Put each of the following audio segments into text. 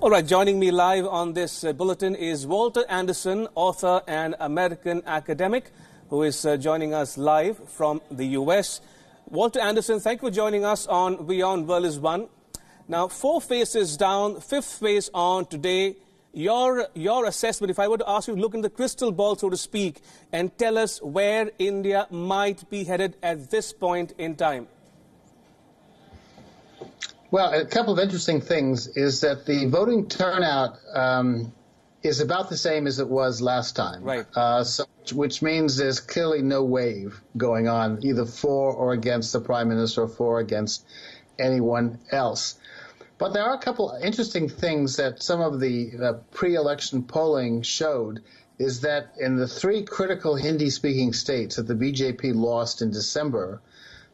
All right, joining me live on this uh, bulletin is Walter Anderson, author and American academic, who is uh, joining us live from the U.S. Walter Anderson, thank you for joining us on WION World is One. Now, four phases down, fifth phase on today. Your, your assessment, if I were to ask you to look in the crystal ball, so to speak, and tell us where India might be headed at this point in time. Well, a couple of interesting things is that the voting turnout um, is about the same as it was last time. Right. Uh, so, which means there's clearly no wave going on, either for or against the prime minister or for or against anyone else. But there are a couple of interesting things that some of the uh, pre-election polling showed is that in the three critical Hindi-speaking states that the BJP lost in December,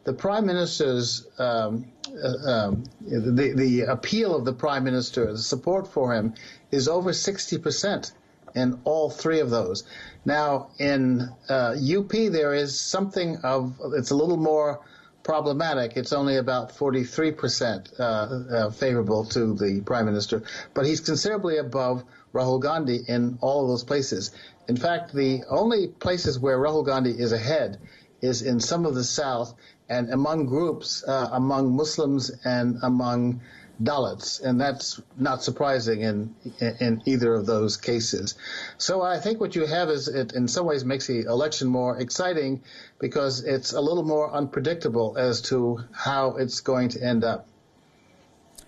the prime minister's um, uh, um, the the appeal of the prime minister, the support for him, is over sixty percent in all three of those. Now in uh, UP there is something of it's a little more problematic. It's only about 43% uh, uh, favorable to the prime minister, but he's considerably above Rahul Gandhi in all of those places. In fact, the only places where Rahul Gandhi is ahead is in some of the South and among groups, uh, among Muslims and among Dalits, and that's not surprising in, in, in either of those cases. So I think what you have is it in some ways makes the election more exciting because it's a little more unpredictable as to how it's going to end up.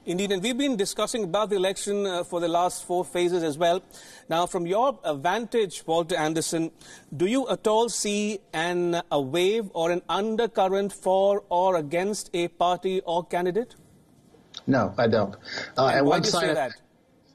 Indeed, and we've been discussing about the election uh, for the last four phases as well. Now, from your uh, vantage, Walter Anderson, do you at all see an, a wave or an undercurrent for or against a party or candidate? No, I don't. Uh, and, and one sign of that?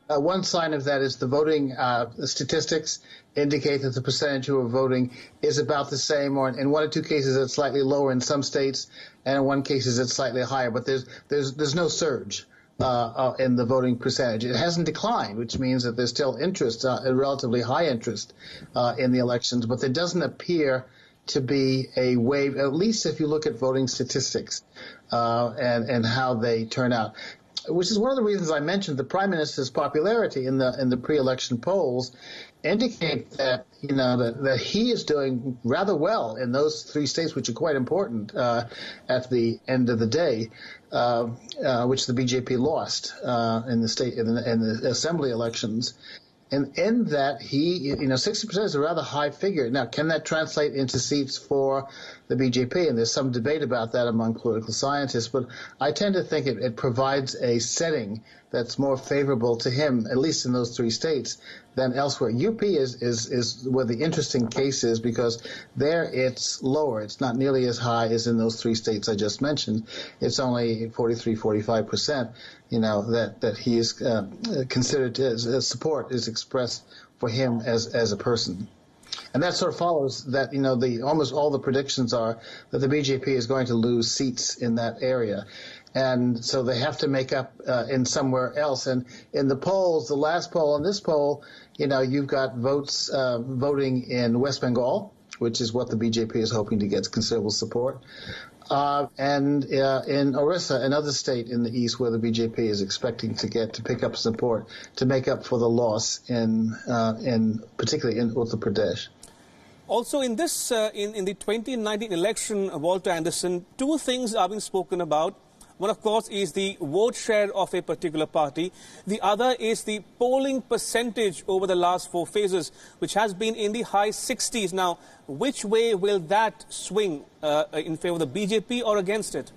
Uh, one sign of that is the voting uh, statistics indicate that the percentage who are voting is about the same, or in one or two cases it's slightly lower in some states, and in one cases it's slightly higher. But there's there's there's no surge uh, uh, in the voting percentage. It hasn't declined, which means that there's still interest, uh, a relatively high interest uh, in the elections, but there doesn't appear to be a wave, at least if you look at voting statistics uh, and, and how they turn out which is one of the reasons I mentioned the prime minister's popularity in the in the pre-election polls indicate that you know that, that he is doing rather well in those three states, which are quite important uh, at the end of the day, uh, uh, which the BJP lost uh, in the state in the, in the assembly elections. And in that, he, you know, 60% is a rather high figure. Now, can that translate into seats for the BJP? And there's some debate about that among political scientists, but I tend to think it, it provides a setting that's more favorable to him, at least in those three states, than elsewhere. UP is, is, is where the interesting case is because there it's lower. It's not nearly as high as in those three states I just mentioned. It's only 43, 45 percent, you know, that, that he is uh, considered as, as support is expressed for him as, as a person. And that sort of follows that, you know, the almost all the predictions are that the BJP is going to lose seats in that area and so they have to make up uh, in somewhere else. And in the polls, the last poll and this poll, you know, you've got votes uh, voting in West Bengal, which is what the BJP is hoping to get considerable support. Uh, and uh, in Orissa, another state in the east where the BJP is expecting to get to pick up support to make up for the loss in uh, in particularly in Uttar Pradesh. Also, in this uh, in in the 2019 election, Walter Anderson, two things are being spoken about one, of course, is the vote share of a particular party. The other is the polling percentage over the last four phases, which has been in the high 60s. Now, which way will that swing uh, in favor of the BJP or against it?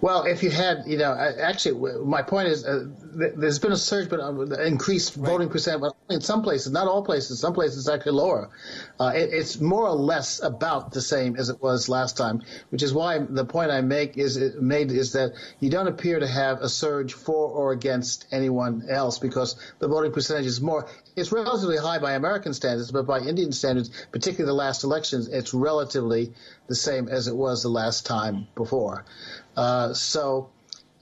Well, if you had, you know, actually, my point is, uh, there's been a surge, but uh, increased right. voting percent, but in some places, not all places, some places it's actually lower. Uh, it, it's more or less about the same as it was last time, which is why the point I make is made is that you don't appear to have a surge for or against anyone else because the voting percentage is more. It's relatively high by American standards, but by Indian standards, particularly the last elections, it's relatively the same as it was the last time before. Uh, so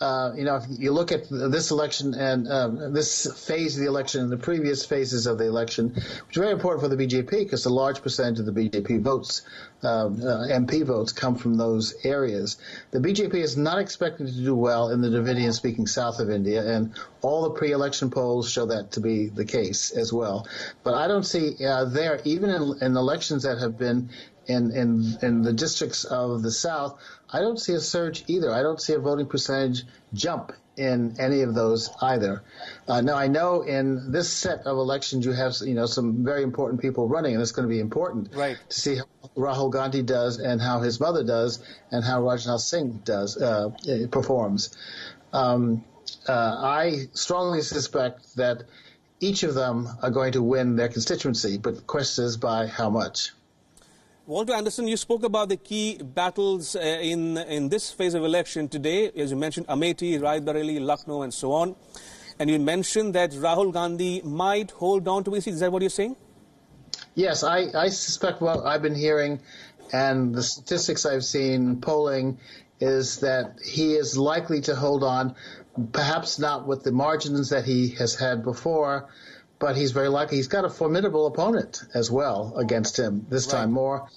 uh, you know, if you look at this election and um, this phase of the election and the previous phases of the election, which is very important for the BJP because a large percentage of the BJP votes, uh, uh, MP votes, come from those areas. The BJP is not expected to do well in the Dravidian-speaking south of India, and all the pre-election polls show that to be the case as well. But I don't see uh, there, even in, in elections that have been in, in, in the districts of the South, I don't see a surge either. I don't see a voting percentage jump in any of those either. Uh, now I know in this set of elections you have you know some very important people running, and it's going to be important right. to see how Rahul Gandhi does and how his mother does and how Rajnath Singh does uh, performs. Um, uh, I strongly suspect that each of them are going to win their constituency, but the question is by how much. Walter Anderson, you spoke about the key battles uh, in, in this phase of election today. As you mentioned, Amethi, Raebareli, Lucknow, and so on. And you mentioned that Rahul Gandhi might hold on to his seat. Is that what you're saying? Yes, I, I suspect what I've been hearing and the statistics I've seen polling is that he is likely to hold on, perhaps not with the margins that he has had before, but he's very lucky. He's got a formidable opponent as well against him this right. time more.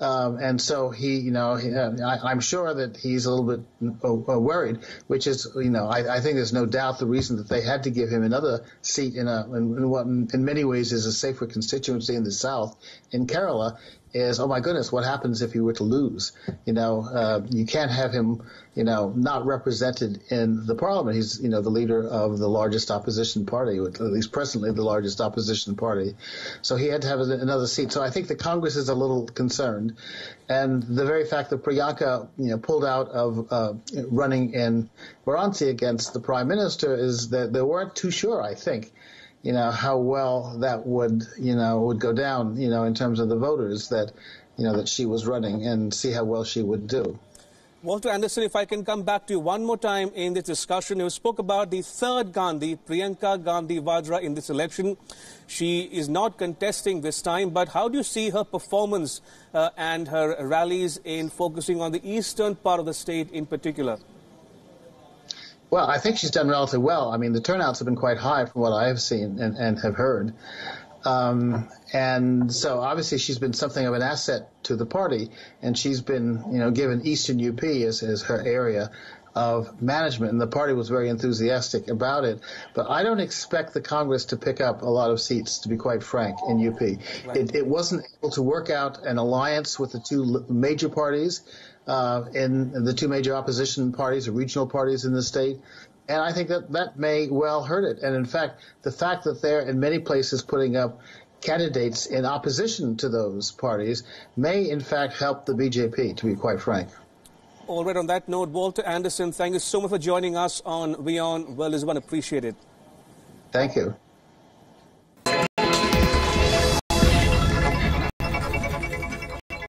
Um, and so he, you know, he, uh, I, am sure that he's a little bit uh, uh, worried, which is, you know, I, I, think there's no doubt the reason that they had to give him another seat in a, in, in what in many ways is a safer constituency in the South in Kerala is, oh my goodness, what happens if he were to lose? You know, uh, you can't have him, you know, not represented in the parliament. He's, you know, the leader of the largest opposition party, at least presently the largest opposition party. So he had to have another seat. So I think the Congress is a little concerned. And the very fact that Priyanka, you know, pulled out of uh, running in Varanasi against the prime minister is that they weren't too sure, I think you know, how well that would, you know, would go down, you know, in terms of the voters that, you know, that she was running and see how well she would do. Walter Anderson, if I can come back to you one more time in this discussion, you spoke about the third Gandhi, Priyanka Gandhi Vadra, in this election. She is not contesting this time, but how do you see her performance uh, and her rallies in focusing on the eastern part of the state in particular? Well, I think she's done relatively well. I mean, the turnouts have been quite high from what I have seen and, and have heard. Um, and so obviously she's been something of an asset to the party, and she's been, you know, given Eastern UP as, as her area of management, and the party was very enthusiastic about it. But I don't expect the Congress to pick up a lot of seats, to be quite frank, in UP. Right. It, it wasn't able to work out an alliance with the two major parties uh, in the two major opposition parties or regional parties in the state. And I think that that may well hurt it. And in fact, the fact that they're in many places putting up candidates in opposition to those parties may in fact help the BJP, to be quite frank. All right, on that note, Walter Anderson, thank you so much for joining us on WION World is One. Appreciate it. Thank you.